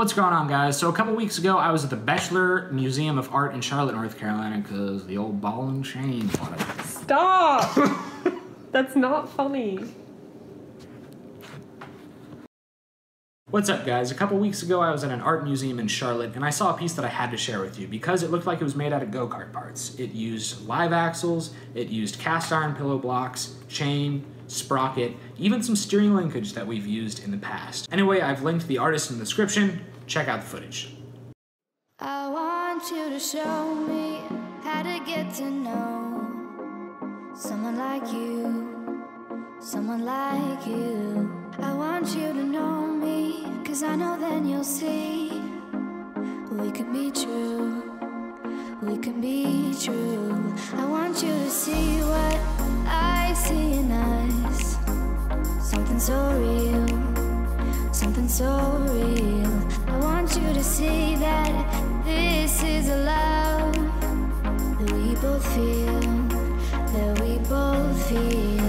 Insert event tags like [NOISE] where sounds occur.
What's going on, guys? So a couple weeks ago, I was at the Bechtler Museum of Art in Charlotte, North Carolina, because the old ball and chain Stop! [LAUGHS] That's not funny. What's up, guys? A couple weeks ago, I was at an art museum in Charlotte, and I saw a piece that I had to share with you because it looked like it was made out of go-kart parts. It used live axles, it used cast iron pillow blocks, chain, sprocket, even some steering linkage that we've used in the past. Anyway, I've linked the artist in the description. Check out the footage. I want you to show me how to get to know someone like you, someone like you. I want you Cause I know then you'll see. We can be true. We can be true. I want you to see what I see in us. Something so real. Something so real. I want you to see that This is a love That we both feel That we both feel.